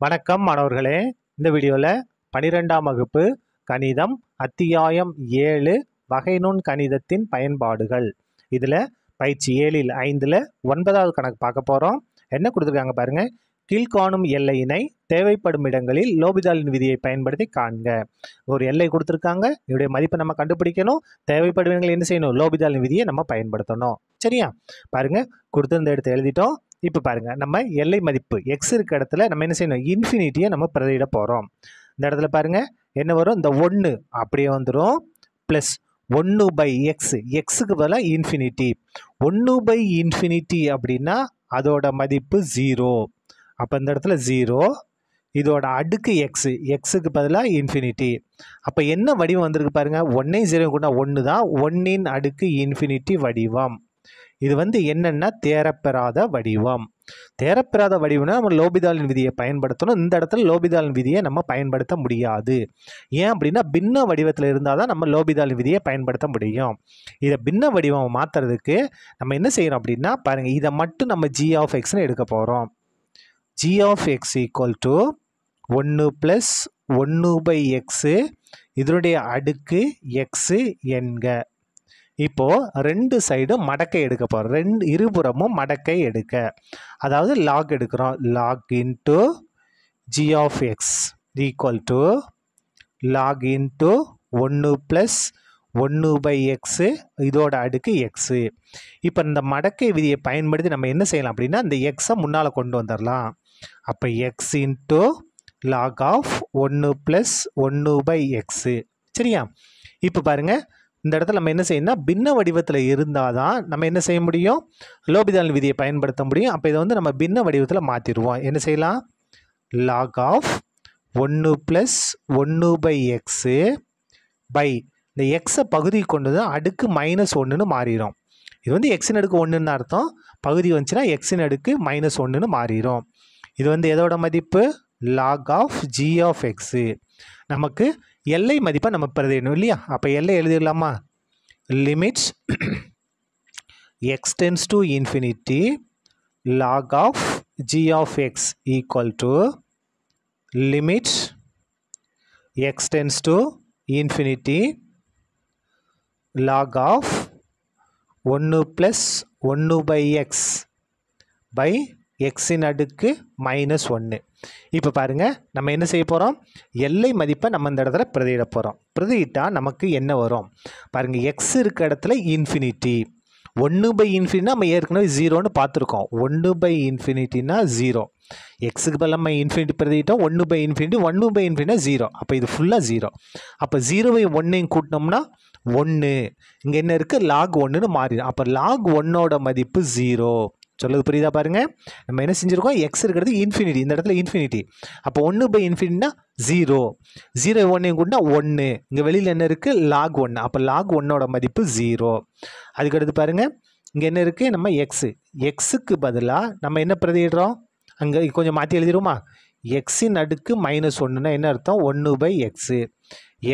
வணக்கம் மாணவர்களே. இந்த வீடியோவில் பனிரெண்டாம் வகுப்பு கணிதம் அத்தியாயம் ஏழு வகைநுண் கணிதத்தின் பயன்பாடுகள். இதில் பயிற்சி ஏழில் ஐந்தில் ஒன்பதாவது கணக்கு பார்க்க போகிறோம் என்ன கொடுத்துருக்காங்க பாருங்கள் கீழ்காணும் எல்லையினை தேவைப்படும் இடங்களில் லோபிதாலின் விதியை பயன்படுத்தி காண்க. ஒரு எல்லை கொடுத்துருக்காங்க. இதோடைய மதிப்பை நம்ம கண்டுபிடிக்கணும். தேவைப்படும் இடங்களில் என்ன செய்யணும்? லோபிதாலின் விதியை நம்ம பயன்படுத்தணும். சரியா? பாருங்கள் கொடுத்துருந்த எடுத்து எழுதிட்டோம். இப்போ பாருங்கள் நம்ம எல்லை மதிப்பு எக்ஸ் இருக்க இடத்துல நம்ம என்ன செய்யணும்? இன்ஃபினிட்டியை நம்ம பிரதியிட போகிறோம் இந்த இடத்துல பாருங்கள் என்ன வரும்? இந்த ஒன்று அப்படியே வந்துடும் ப்ளஸ் ஒன்று பை எக்ஸ் எக்ஸுக்கு பதிலாக இன்ஃபினிட்டி ஒன்று பை இன்ஃபினிட்டி அப்படின்னா அதோட மதிப்பு ஜீரோ அப்போ இந்த இடத்துல ஜீரோ இதோட அடுக்கு எக்ஸு எக்ஸுக்கு பதிலாக இன்ஃபினிட்டி அப்போ என்ன வடிவம் வந்திருக்கு பாருங்கள் ஒன்னே ஜீரோ கூட ஒன்று தான் ஒன்னின் அடுக்கு இன்ஃபினிட்டி வடிவம். இது வந்து என்னென்னா தேரப்பெறாத வடிவம். தேரப்பெறாத வடிவம்னா நம்ம லோபிதாலின் விதியை பயன்படுத்தணும். இந்த இடத்துல லோபிதாலின் விதியை நம்ம பயன்படுத்த முடியாது. ஏன் அப்படின்னா பின்ன வடிவத்தில் இருந்தால் தான் நம்ம லோபிதாலின் விதியை பயன்படுத்த முடியும். இதை பின்ன வடிவம் மாற்றுறதுக்கு நம்ம என்ன செய்கிறோம் அப்படின்னா பாருங்கள் இதை மட்டும் நம்ம ஜி ஆஃப் எக்ஸ்னு எடுக்க போகிறோம் G of X equal to ஒன்று ப்ளஸ் ஒன்று பை எக்ஸு இதனுடைய அடுக்கு எக்ஸு என்க. இப்போது ரெண்டு சைடும் மடக்கை எடுக்க போகிறோம் ரெண்டு இருபுறமும் மடக்கை எடுக்க. அதாவது லாக் எடுக்கிறோம். Log into G of X equal to log into ஒன்று ப்ளஸ் ஒன்று பை எக்ஸு இதோட அடுக்கு எக்ஸு இப்போ இந்த மடக்கை விதியை பயன்படுத்தி நம்ம என்ன செய்யலாம் அப்படின்னா இந்த எக்ஸை முன்னால் கொண்டு வந்துடலாம் அப்போ எக்ஸ் இன்ட்டு லாக் ஆஃப் ஒன்று ப்ளஸ் ஒன்று பை எக்ஸு சரியா? இப்போ பாருங்கள் இந்த இடத்துல நம்ம என்ன செய்யணும்னா பின்ன வடிவத்தில் இருந்தால் தான் நம்ம என்ன செய்ய முடியும்? லோபிதால் விதியை பயன்படுத்த முடியும். அப்போ இதை வந்து நம்ம பின்ன வடிவத்தில் மாற்றிடுவோம் என்ன செய்யலாம்? லாக் ஆஃப் ஒன்று ப்ளஸ் ஒன்று பை எக்ஸு பை இந்த எக்ஸை பகுதி கொண்டு தான் அடுக்கு மைனஸ் ஒன்றுன்னு மாறிடும். இது வந்து எக்ஸின் அடுக்கு ஒன்றுன்னு அர்த்தம். பகுதி வந்துச்சுன்னா எக்ஸின் அடுக்கு மைனஸ் ஒன்றுன்னு மாறிடும். இது வந்து எதோட மதிப்பு? Log of G of X நமக்கு எல்லை மதிப்பை நம்ம பிரதிடணும் இல்லையா? அப்போ எல்லை எழுதிடலாமா? Limits X tends to infinity log of G of X equal to limits X tends to infinity log of ஒன்று ப்ளஸ் ஒன்று பை எக்ஸ் பை எக்ஸின் அடுக்கு மைனஸ் ஒன்று இப்போ பாருங்கள் நம்ம என்ன செய்ய போகிறோம் எல்லை மதிப்பை நம்ம இந்த இடத்துல பிரதியிட போகிறோம் பிரதியிட்டால் நமக்கு என்ன வரும்? பாருங்கள் எக்ஸ் இருக்க இடத்துல இன்ஃபினிட்டி ஒன்று பை இன்ஃபினிட்டி நம்ம ஏற்கனவே ஜீரோன்னு பார்த்துருக்கோம். ஒன்று பை இன்ஃபினிட்டினா ஜீரோ எக்ஸுக்கு பதில் நம்ம இன்ஃபினிட்டி பிரதிட்டோம் ஒன்று பை இன்ஃபினிட்டி ஒன்று பை இன்ஃபினிட்டா ஜீரோ அப்போ இது ஃபுல்லாக ஜீரோ அப்போ ஜீரோவை ஒன்றையும் கூட்டினோம்னா ஒன்று இங்கே என்ன இருக்குது லாக் ஒன்றுன்னு மாறிடும். அப்போ லாக் ஒன்னோட மதிப்பு ஜீரோ சொல்லுது. புரியுதா பாருங்க? நம்ம என்ன செஞ்சுருக்கோம்? எக்ஸ் இருக்கிறது இன்ஃபினிட்டி இந்த இடத்துல இன்ஃபினிட்டி அப்போ ஒன்று பை இன்ஃபினிட்டினா ஜீரோ ஜீரோ ஒன்றையும் கூட்டினா ஒன்று இங்கே வெளியில் என்ன இருக்குது லாக் ஒன்று அப்போ லாக் ஒன்னோட மதிப்பு ஜீரோ அதுக்கடுத்து பாருங்கள் இங்கே என்ன இருக்குது நம்ம எக்ஸு எக்ஸுக்கு பதிலாக நம்ம என்ன பிரதிடுறோம் அங்கே கொஞ்சம் மாற்றி எழுதிடுவோமா? எக்ஸின் அடுக்கு மைனஸ் ஒன்றுனா என்ன அர்த்தம்? ஒன்று பை எக்ஸு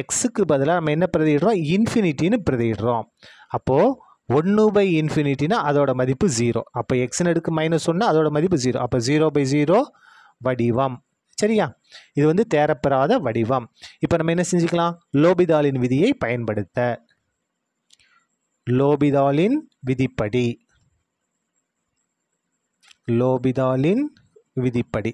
எக்ஸுக்கு பதிலாக நம்ம என்ன பிரதிடுறோம் இன்ஃபினிட்டின்னு பிரதிடுறோம் அப்போது ஒன்று பை இன்ஃபினிட்டினா அதோட மதிப்பு ஜீரோ அப்போ எக்ஸின் அடுக்கு மைனஸ் ஒன்று அதோட மதிப்பு ஜீரோ அப்போ ஜீரோ பை ஜீரோ வடிவம். சரியா? இது வந்து தேரப்பெறாத வடிவம். இப்போ நம்ம என்ன செஞ்சுக்கலாம்? லோபிதாலின் விதியை பயன்படுத்த. லோபிதாலின் விதிப்படி. லோபிதாலின் விதிப்படி.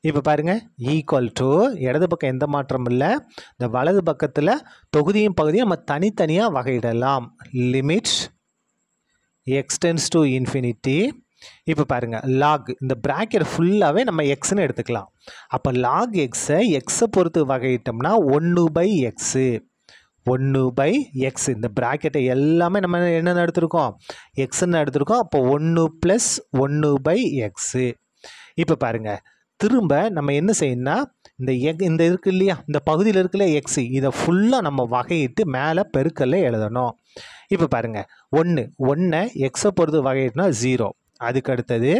இப்போ பாருங்கள் ஈக்குவல் டு இடது பக்கம் எந்த மாற்றம் இல்லை? இந்த வலது பக்கத்தில் தொகுதியும் பகுதியும் நம்ம தனித்தனியாக வகையிடலாம். Limits X tends to infinity இப்போ பாருங்கள் லாக் இந்த ப்ராக்கெட் ஃபுல்லாகவே நம்ம எக்ஸ்னு எடுத்துக்கலாம். அப்போ லாக் எக்ஸை எக்ஸை பொறுத்து வகையிட்டோம்னா ஒன்று பை எக்ஸு ஒன்று பை எக்ஸ் இந்த ப்ராக்கெட்டை எல்லாமே நம்ம என்னென்ன எடுத்திருக்கோம்? எக்ஸ்ன்னு எடுத்திருக்கோம். அப்போ ஒன்று ப்ளஸ் ஒன்று பை எக்ஸு இப்போ பாருங்கள் திரும்ப நம்ம என்ன செய்யணும்னா இந்த எக் இந்த இருக்கு இல்லையா இந்த பகுதியில் இருக்குல்ல எக்ஸு இதை ஃபுல்லாக நம்ம வகையிட்டு மேலே பெருக்கல்ல எழுதணும். இப்போ பாருங்கள் ஒன்று ஒன்றை எக்ஸை பொறுத்து வகையிட்டுனா ஜீரோ அதுக்கு அடுத்தது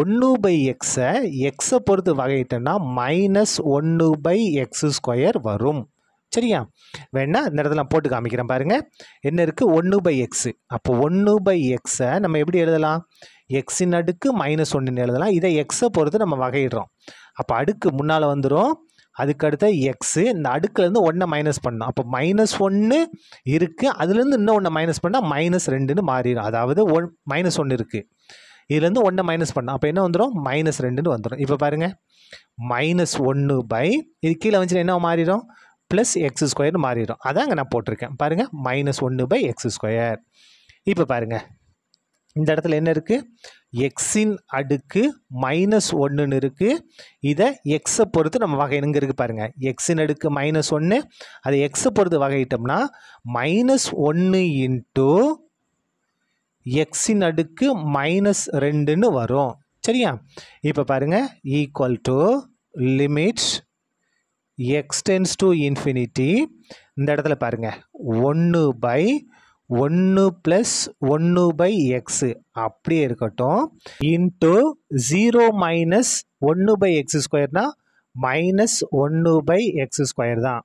ஒன்று பை எக்ஸை எக்ஸை பொறுத்து வகையிட்டோம்னா மைனஸ் ஒன்று பை எக்ஸ் ஸ்கொயர் வரும். சரியா? வேணா இந்த இடத்துல நான் போட்டு காமிக்கிறேன் பாருங்கள் என்ன இருக்குது ஒன்று பை எக்ஸு அப்போ ஒன்று பை எக்ஸை நம்ம எப்படி எழுதலாம்? எக்ஸின் அடுக்கு மைனஸ் ஒன்றுன்னு எழுதலாம். இதை எக்ஸை பொறுத்து நம்ம வகையிடுறோம். அப்போ அடுக்கு முன்னால் வந்துடும் அதுக்கு அடுத்த எக்ஸு இந்த அடுக்குலேருந்து ஒன்றை மைனஸ் பண்ணணும். அப்போ மைனஸ் ஒன்று இருக்குது அதுலேருந்து இன்னும் ஒன்று மைனஸ் பண்ணால் மைனஸ் ரெண்டுன்னு மாறிடும். அதாவது ஒன் மைனஸ் ஒன்று இருக்குது இதுலேருந்து ஒன்றை மைனஸ் பண்ணோம் அப்போ என்ன வந்துடும் மைனஸ் ரெண்டுன்னு வந்துடும் இப்போ பாருங்கள் மைனஸ் ஒன்று பை இது கீழே வந்துச்சுன்னா என்ன மாறிடும்? ப்ளஸ் எக்ஸ் ஸ்கொயர்னு மாறிடும். அதாங்க நான் போட்டிருக்கேன். பாருங்கள் மைனஸ் ஒன்று பை எக்ஸ் ஸ்கொயர் இப்போ பாருங்கள் இந்த இடத்துல என்ன இருக்குது எக்ஸின் அடுக்கு மைனஸ் ஒன்றுன்னு இருக்குது இதை எக்ஸை பொறுத்து நம்ம வகை எங்கே இருக்குது பாருங்கள் எக்ஸின் அடுக்கு மைனஸ் ஒன்று அதை எக்ஸை பொறுத்து வகையிட்டோம்னா மைனஸ் ஒன்று இன்ட்டு எக்ஸின் அடுக்கு மைனஸ் ரெண்டுன்னு வரும். சரியா? இப்போ பாருங்கள் equal to limit X tends to infinity இந்த இடத்துல பாருங்கள் ஒன்று பை ஒன்று ப்ளஸ் ஒன்று பை எக்ஸு அப்படியே இருக்கட்டும். இன்ட்டு ஜீரோ மைனஸ் ஒன்று பை எக்ஸ் ஸ்கொயர்னா மைனஸ் ஒன்று பை எக்ஸ் ஸ்கொயர் தான்.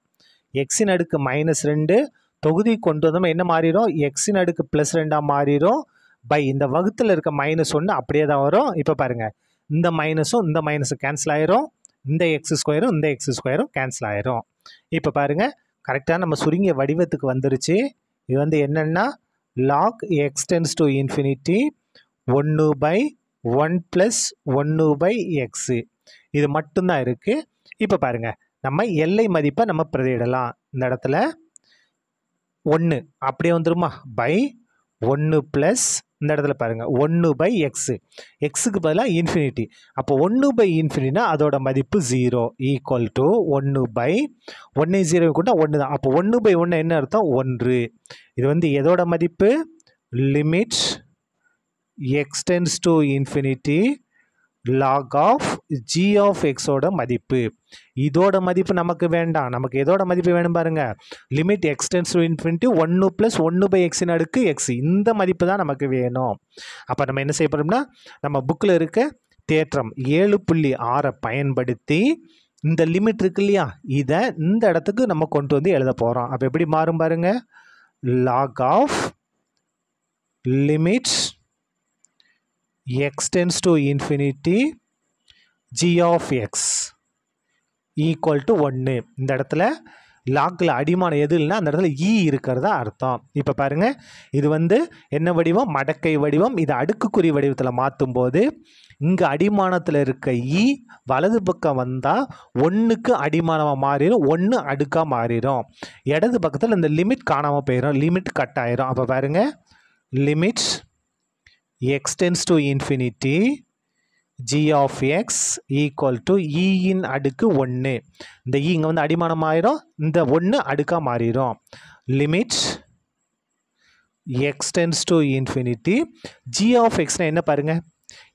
எக்ஸின் அடுக்கு மைனஸ் ரெண்டு. தொகுதி கொண்டு வந்தோம் என்ன மாறிடும்? எக்ஸின் அடுக்கு ப்ளஸ் ரெண்டாக மாறிடும். பை இந்த வகுத்தில் இருக்க மைனஸ் ஒன்று அப்படியே தான் வரும். இப்போ பாருங்கள் இந்த மைனஸும் இந்த மைனஸும் கேன்சல் ஆயிரும். இந்த எக்ஸ் ஸ்கொயரும் இந்த எக்ஸ் ஸ்கொயரும் கேன்சல் ஆயிரும். இப்போ பாருங்கள் கரெக்டாக நம்ம சுருங்கிய வடிவத்துக்கு வந்துருச்சு. இது வந்து என்னென்னா log X tends to infinity ஒன்று பை ஒன் ப்ளஸ் ஒன்று பை எக்ஸு இது மட்டும்தான் இருக்குது இப்போ பாருங்கள் நம்ம எல்லை மதிப்பை நம்ம பிரதியிடலாம். இந்த இடத்துல ஒன்று அப்படியே வந்துருமா? பை ஒன்று ப்ளஸ் இந்த இடத்துல பாருங்கள் ஒன்று பை எக்ஸு எக்ஸுக்கு பதிலாக இன்ஃபினிட்டி அப்போ ஒன்று பை இன்ஃபினிட்டினா அதோட மதிப்பு ஜீரோ ஈக்குவல் டு ஒன்று பை ஒன்று ஜீரோ கூட்டால் ஒன்று தான் அப்போ ஒன்று பை ஒன்று என்ன அர்த்தம்? ஒன்று. இது வந்து எதோட மதிப்பு? Limit X tends to infinity log of G of எக்ஸோட மதிப்பு. இதோட மதிப்பு நமக்கு வேண்டாம். நமக்கு எதோட மதிப்பு வேணும் பாருங்கள் limit X tends to infinity ஒன்று ப்ளஸ் ஒன்று பை எக்ஸின் அடுக்கு எக்ஸ் இந்த மதிப்பு தான் நமக்கு வேணும். அப்போ நம்ம என்ன செய்ய போகிறோம்னா நம்ம புக்கில் இருக்க தேற்றம் ஏழு புள்ளி ஆறை பயன்படுத்தி இந்த லிமிட் இருக்கு இல்லையா? இதை இந்த இடத்துக்கு நம்ம கொண்டு வந்து எழுத போகிறோம் அப்போ எப்படி மாறும் பாருங்கள் log of limits x tends to infinity g of x equal to ஒன்று இந்த இடத்துல லாக்கில் அடிமானம் எது இல்லைன்னா அந்த இடத்துல ஈ இருக்கிறதா அர்த்தம். இப்போ பாருங்கள் இது வந்து என்ன வடிவம்? மடக்கை வடிவம். இது அடுக்குக்குறி வடிவத்தில் மாற்றும் போது இங்கே அடிமானத்தில் இருக்க ஈ வலது பக்கம் வந்தால் ஒன்றுக்கு அடிமானமாக மாறிடும் ஒன்று அடுக்காக மாறிடும் இடது பக்கத்தில் இந்த லிமிட் காணாமல் போயிடும் லிமிட் கட் ஆயிரும். அப்போ பாருங்கள் limits x tends to infinity g of x equal to e இன் அடுக்கு ஒன்று இந்த e இங்கே வந்து அடிமானம் ஆயிரும் இந்த ஒன்று அடுக்காக மாறிடும் limit x tends to infinity. g of xனா என்ன பாருங்கள்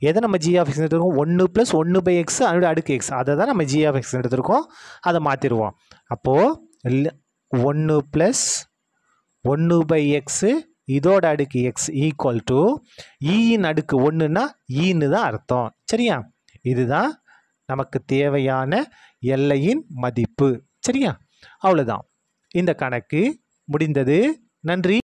எதை நம்ம ஜி ஆஃப் x எடுத்துருக்கோம்? ஒன்று ப்ளஸ் ஒன்று பை எக்ஸ் அதோட அடுக்கு எக்ஸ் அதை தான் நம்ம ஜி ஆஃப் x எடுத்துருக்கோம். அதை மாற்றிடுவோம் அப்போது ஒன்று ப்ளஸ் ஒன்று பை எக்ஸு இதோட அடுக்கு எக்ஸ் ஈக்குவல் டு ஈயின் அடுக்கு ஒன்றுனா ஈன்னு e தான் அர்த்தம். சரியா? இதுதான் நமக்கு தேவையான எல்லையின் மதிப்பு. சரியா? அவ்வளோதான் இந்த கணக்கு முடிந்தது. நன்றி.